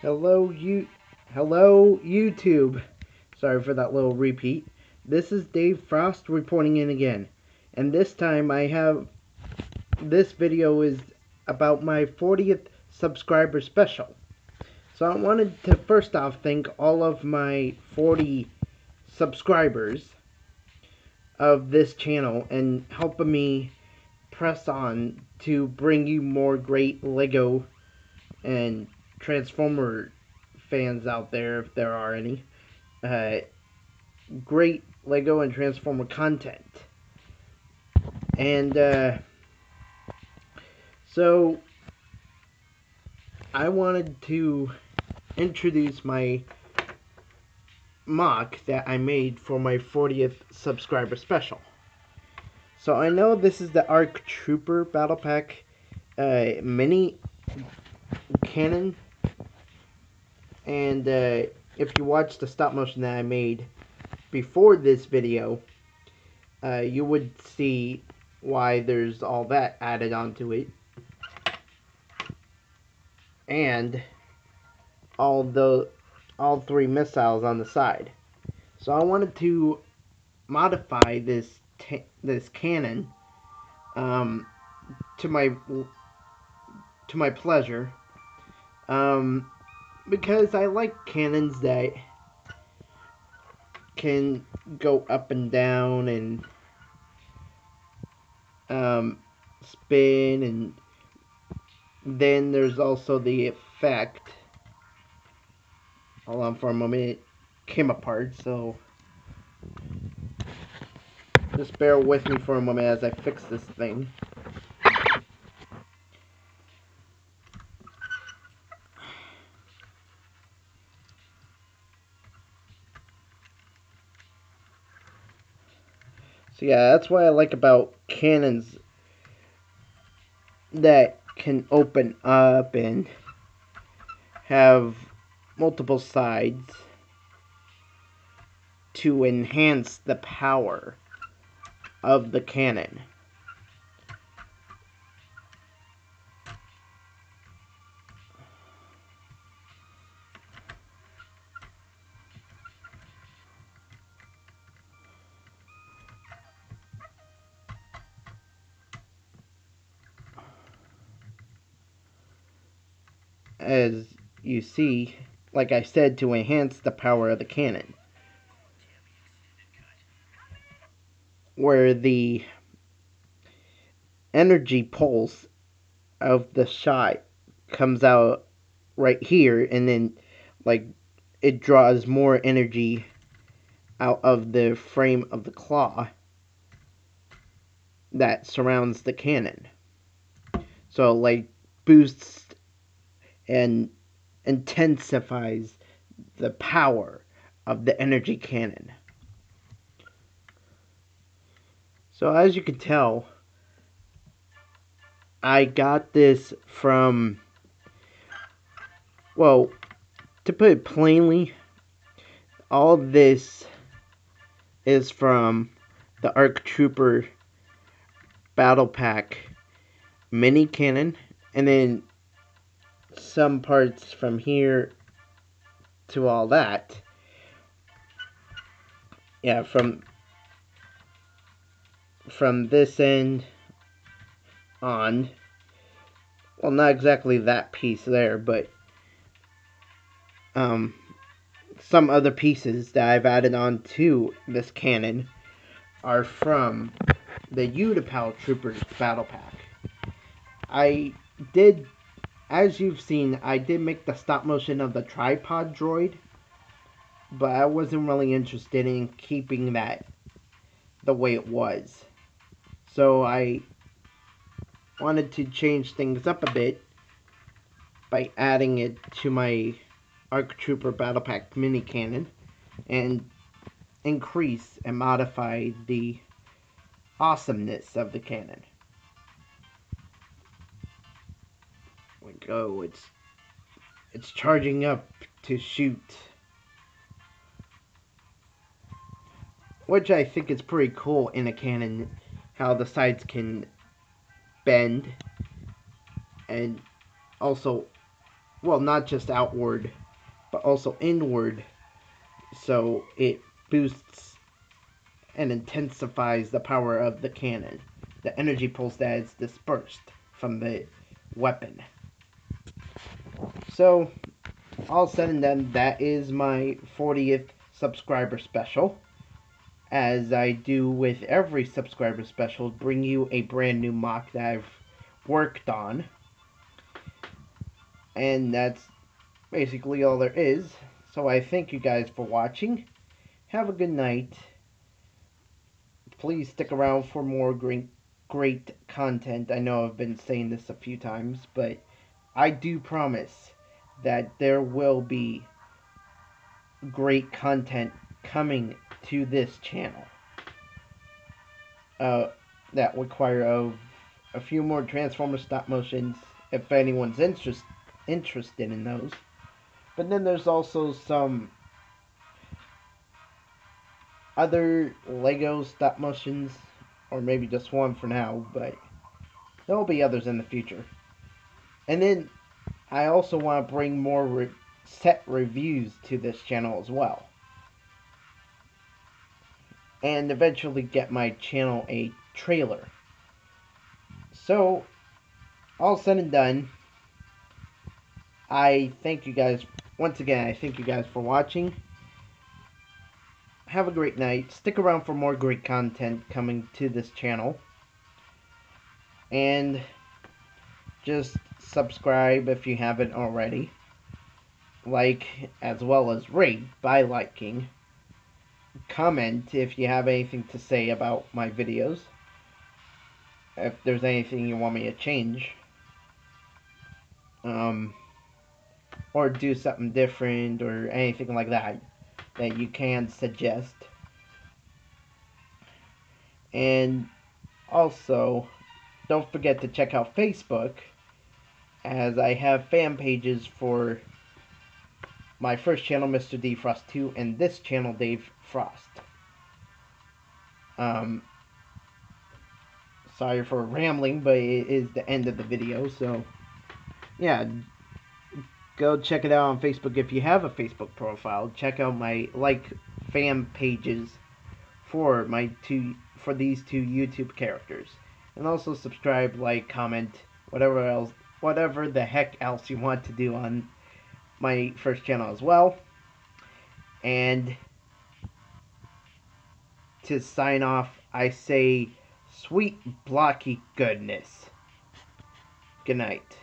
Hello, you. Hello, YouTube. Sorry for that little repeat. This is Dave Frost reporting in again, and this time I have. This video is about my 40th subscriber special. So I wanted to first off thank all of my 40 subscribers of this channel and helping me press on to bring you more great Lego and Transformer fans out there, if there are any, uh, great Lego and Transformer content. And, uh, so, I wanted to introduce my MOC that I made for my 40th subscriber special. So I know this is the ARC Trooper Battle Pack uh, mini cannon and uh, if you watch the stop motion that I made before this video, uh, you would see why there's all that added onto it. And all the all three missiles on the side. So I wanted to modify this this cannon um, to my to my pleasure. Um, because I like cannons that can go up and down and um, spin and then there's also the effect. Hold on for a moment. It came apart so just bear with me for a moment as I fix this thing So yeah, that's what I like about cannons that can open up and have multiple sides to enhance the power of the cannon. As you see, like I said, to enhance the power of the cannon. Where the energy pulse of the shot comes out right here, and then, like, it draws more energy out of the frame of the claw that surrounds the cannon. So, like, boosts and intensifies the power of the energy cannon. So as you can tell, I got this from, well, to put it plainly, all this is from the ARC Trooper Battle Pack mini cannon, and then some parts from here to all that. Yeah, from from this end on. Well, not exactly that piece there, but um, some other pieces that I've added on to this cannon are from the Utapau Troopers Battle Pack. I did as you've seen, I did make the stop motion of the tripod droid, but I wasn't really interested in keeping that the way it was. So I wanted to change things up a bit by adding it to my ARC Trooper Battle Pack mini cannon and increase and modify the awesomeness of the cannon. Go. It's it's charging up to shoot. Which I think is pretty cool in a cannon, how the sides can bend and also well, not just outward, but also inward. So it boosts and intensifies the power of the cannon, the energy pulse that is dispersed from the weapon. So, all said and done, that is my 40th subscriber special. As I do with every subscriber special, bring you a brand new MOC that I've worked on. And that's basically all there is. So I thank you guys for watching. Have a good night. Please stick around for more great, great content. I know I've been saying this a few times, but I do promise that there will be great content coming to this channel. Uh, that require a few more Transformer stop motions if anyone's interest, interested in those. But then there's also some other Lego stop motions, or maybe just one for now, but there will be others in the future. And then I also want to bring more re set reviews to this channel as well. And eventually get my channel a trailer. So, all said and done, I thank you guys, once again, I thank you guys for watching. Have a great night. Stick around for more great content coming to this channel. And just subscribe if you haven't already. Like as well as rate by liking. Comment if you have anything to say about my videos. If there's anything you want me to change. Um, or do something different or anything like that that you can suggest. And also, don't forget to check out Facebook as I have fan pages for my first channel, Mr. D Frost 2, and this channel, Dave Frost. Um, sorry for rambling, but it is the end of the video, so yeah, go check it out on Facebook if you have a Facebook profile. Check out my like fan pages for my two for these two YouTube characters, and also subscribe, like, comment, whatever else whatever the heck else you want to do on my first channel as well. And to sign off, I say sweet blocky goodness. Good night.